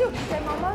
yok istemem ama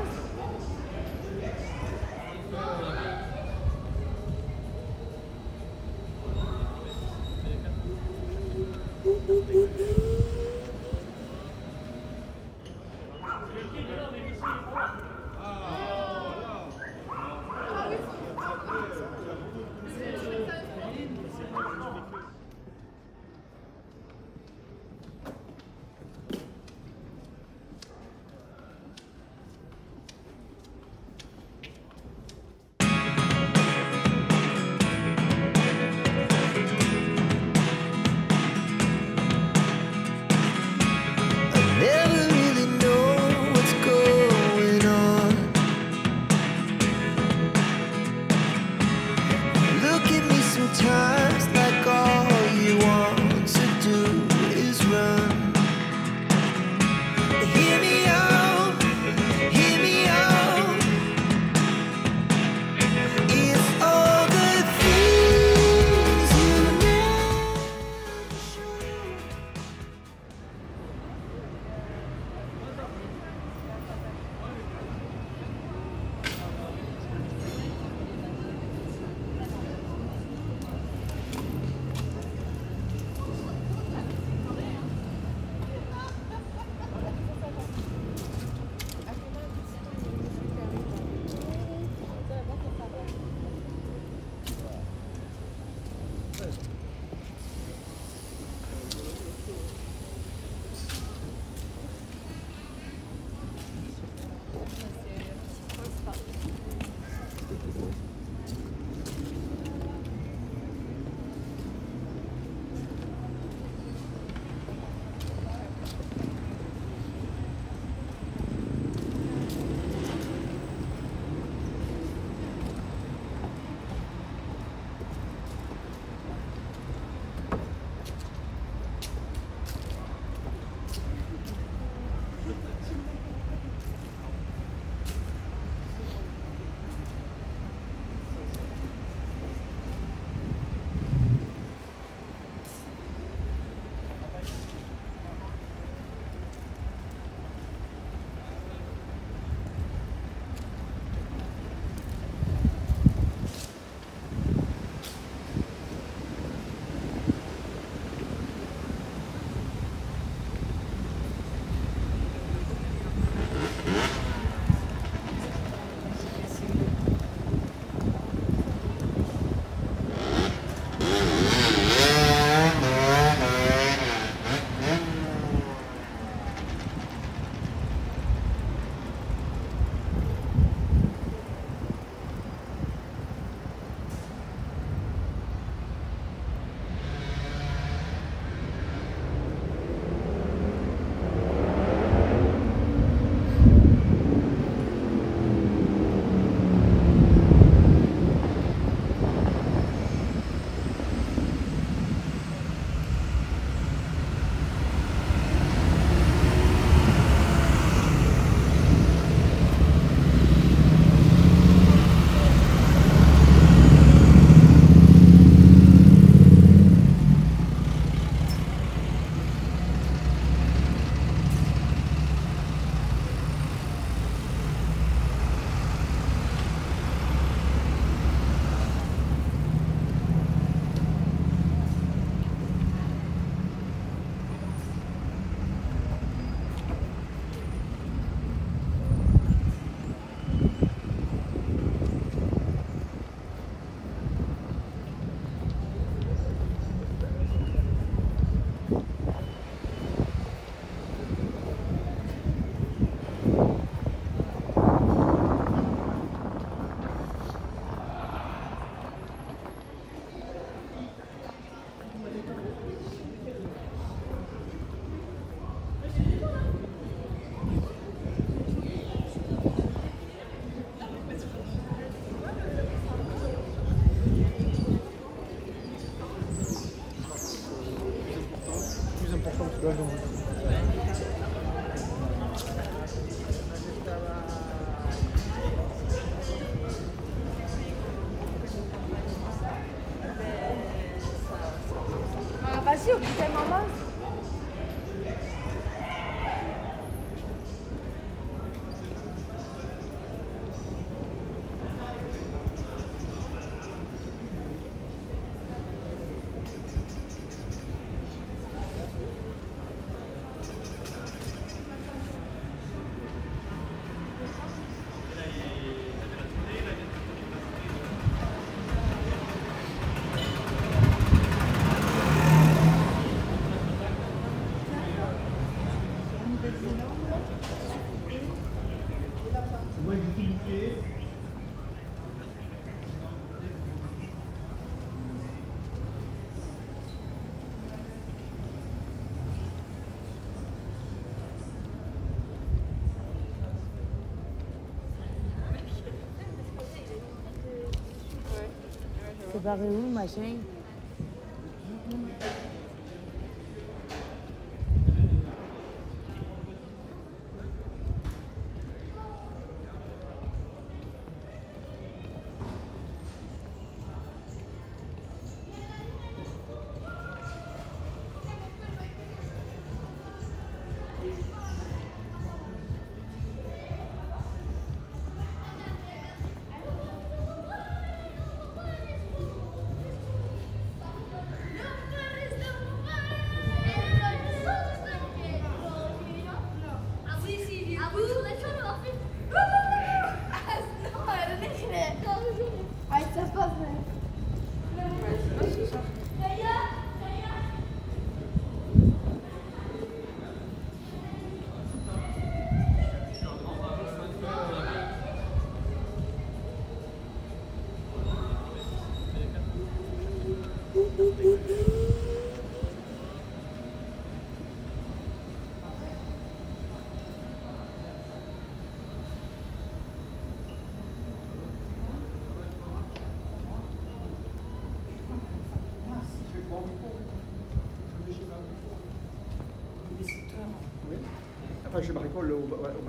Agora reúne mais gente. 好了，我。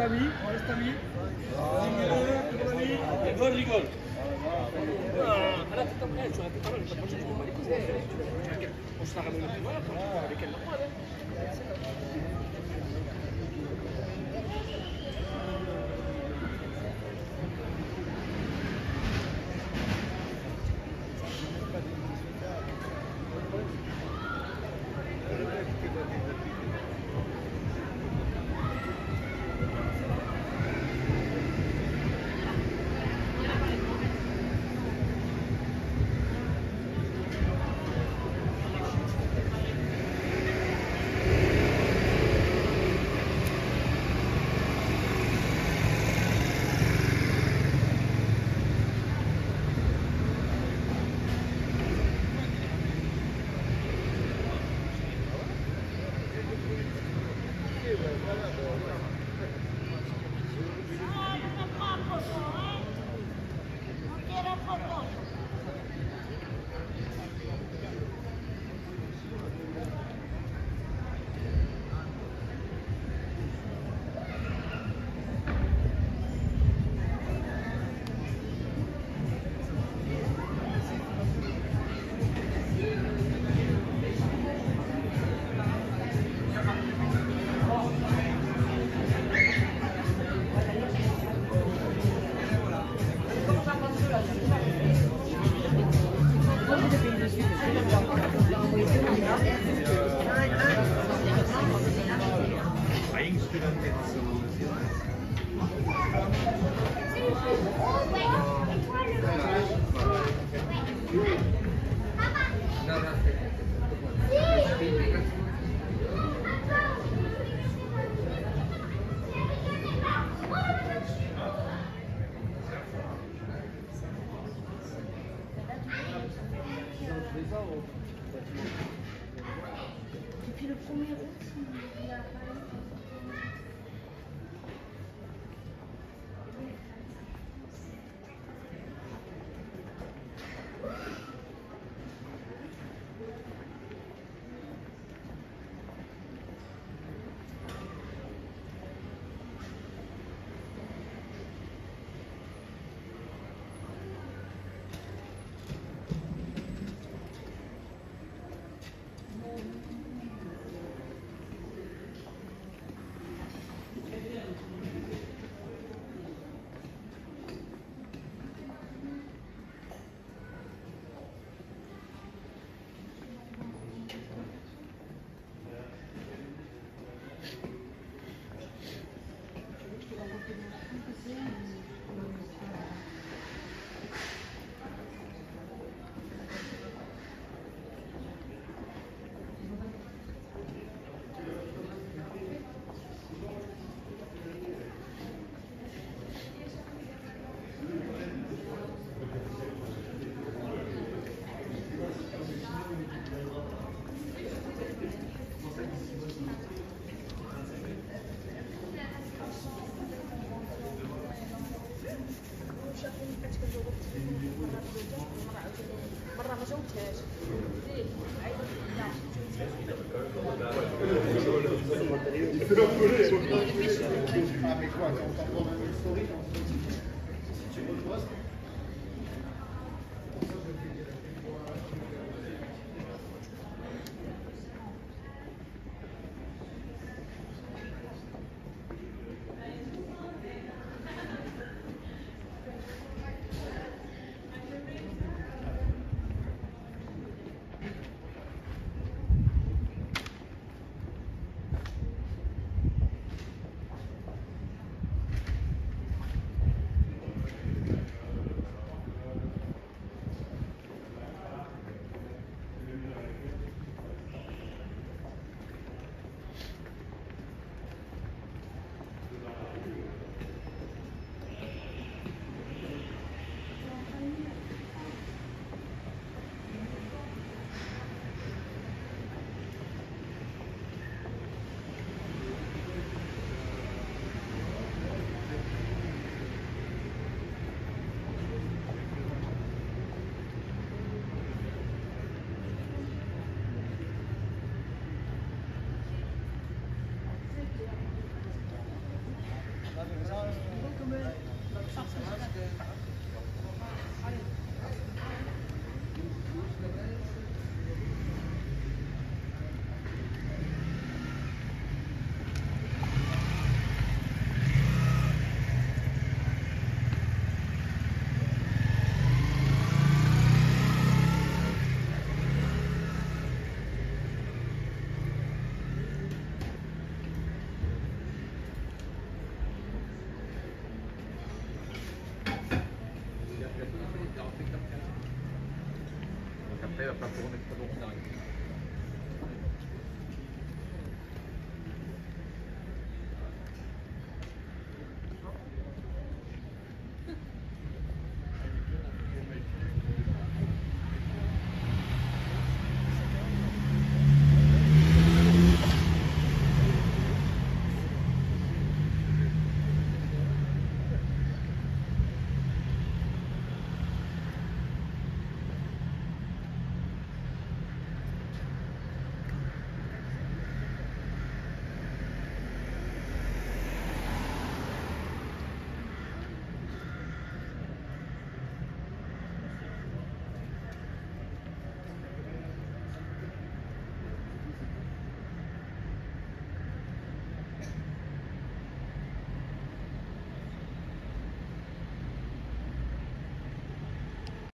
Restami, Restami, rigole, rigole. Ah, là, tout après, tu aurais pas te manger, je vais pas selber Platzierung mit verloren gegangen.